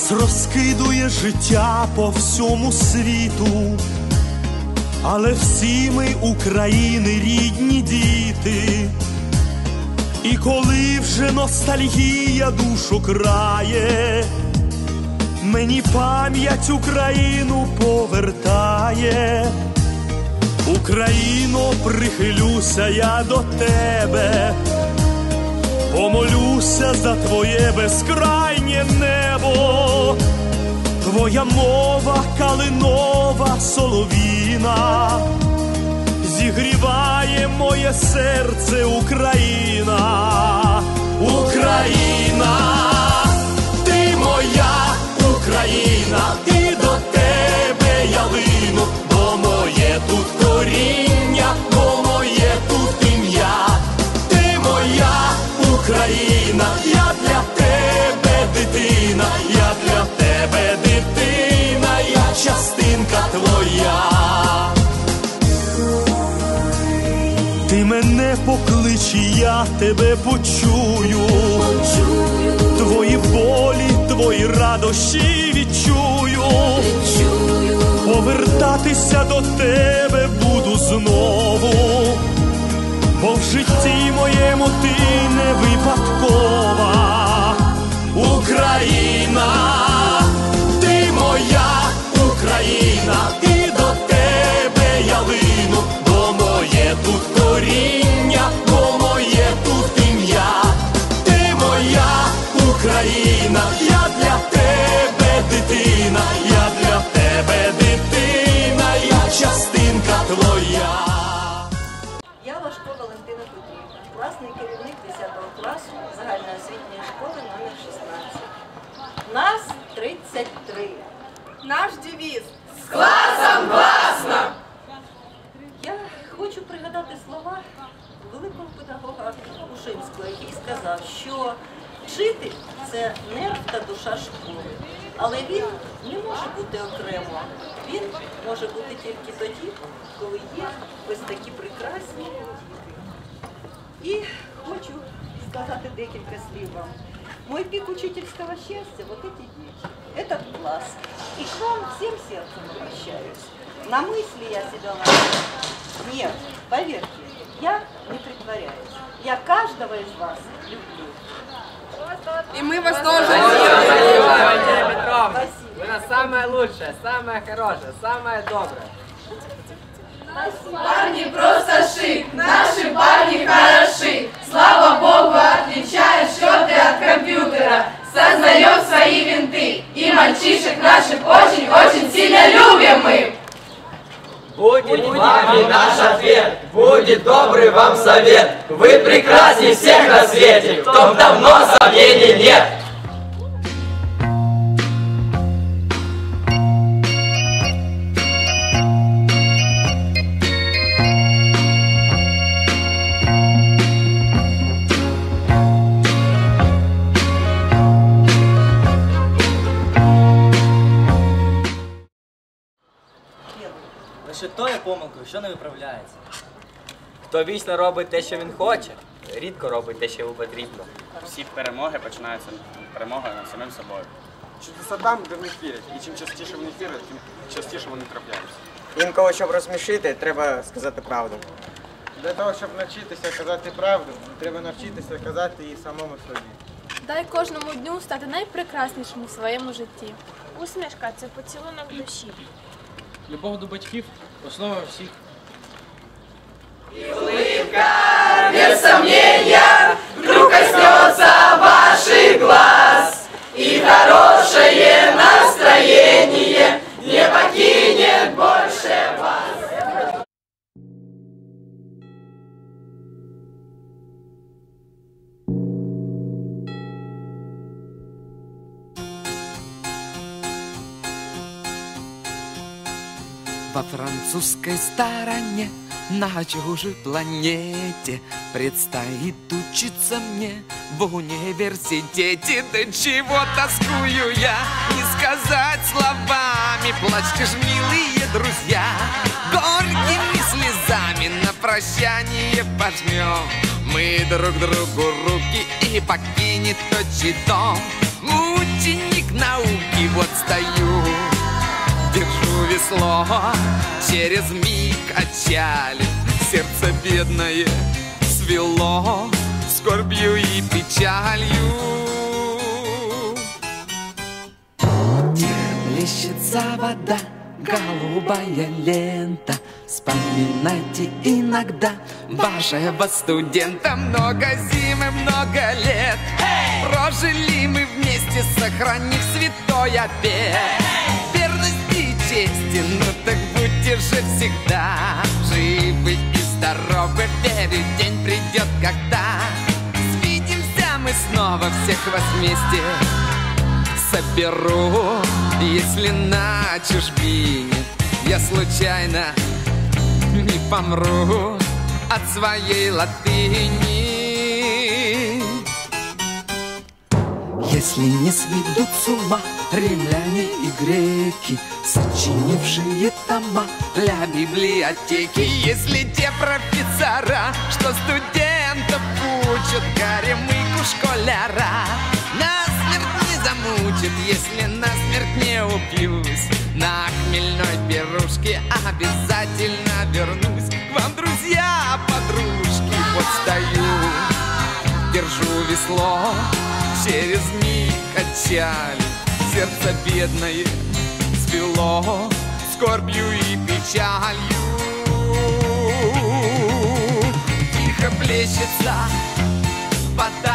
Нас розкидує життя по всьому світу, але всі ми України рідні діти. І коли вже ностальгія душу крає, мені пам'ять Україну повертає. Україно, прихилюся я до тебе, помолюся за твоє безкрайнє небо, твоя мова калинова соловіна, зігріває моє серце Україна, Україна, я для тебе дитина, я для тебе дитина, я частинка твоя. Ти мене поклич, я тебе почую. Твої болі, твої радощі відчую. Повертатися до тебе буду знову, бо в житті моєму ти quatro cores. Наш девіз Я хочу пригадати слова великого педагога Ушинського, який сказав, що вчитель це нерв та душа школи. Але він не може бути окремо. Він може бути тільки тоді, коли є ось такі прекрасні діти. И хочу сказать декілька слів вам. Мой пик учительского счастья – вот эти дети, этот класс. И к вам всем сердцем обращаюсь. На мысли я себя нашла. Нет, поверьте, я не притворяюсь. Я каждого из вас люблю. І ми вас теж Валентина Петровна, вы нас самое лучшее, самое хорошее, самое доброе. Парни просто шик, наши парни хороши. Слава Богу, отличают счеты от компьютера. Сознаем свои винты. И мальчишек наших очень-очень сильно любим мы. Будет вам и наш ответ, будет добрый вам совет. Вы прекрасней всех на свете, в том давно сомнений нет. Помилкою, що не виправляється. Хто вічно робить те, що він хоче, рідко робить те, що йому потрібно. Всі перемоги починаються перемогою над самим собою. Чудеса де в них вірять. І чим частіше вони вірять, тим частіше вони трапляються. Інколи, щоб розсмішити, треба сказати правду. Для того, щоб навчитися казати правду, треба навчитися казати її самому собі. Дай кожному дню стати найпрекраснішим у своєму житті. Усмішка це поцілунок душі. Любов до батьків основа всіх. Без сомнения, вдруг коснется ваших глаз. И хорошее настроение Во французской стороне на чужой планете. Предстоит учиться мне в университете. Да чего тоскую я, не сказать словами. Плачьте ж, милые друзья, горькими слезами На прощание пожмем. Мы друг другу руки И покинет отчий дом. Ученик науки, вот стою Весло, через миг отчали Сердце бедное. Свело Скорбью и печалью. Плещется вода, голубая лента. Вспоминайте иногда вашего студента Много зим и много лет. Прожили мы вместе, сохранив святой обет Верность и так же всегда Живы и здоровы, верю, день придет, когда Свидимся мы снова, всех вас вместе соберу Если на чужбине я случайно не помру от своей латыни. Если не сведут с ума римляне и греки, Сочинившие тома для библиотеки, Если те профессора, что студентов учат Горемыку школяра, Насмерть не замучат, если насмерть не упьюсь На хмельной пирушке обязательно вернусь. К вам, друзья, подружки, вот стою. Держу весло, через миг отчали Сердце бедное свело скорбью и печалью. Тихо плещется вода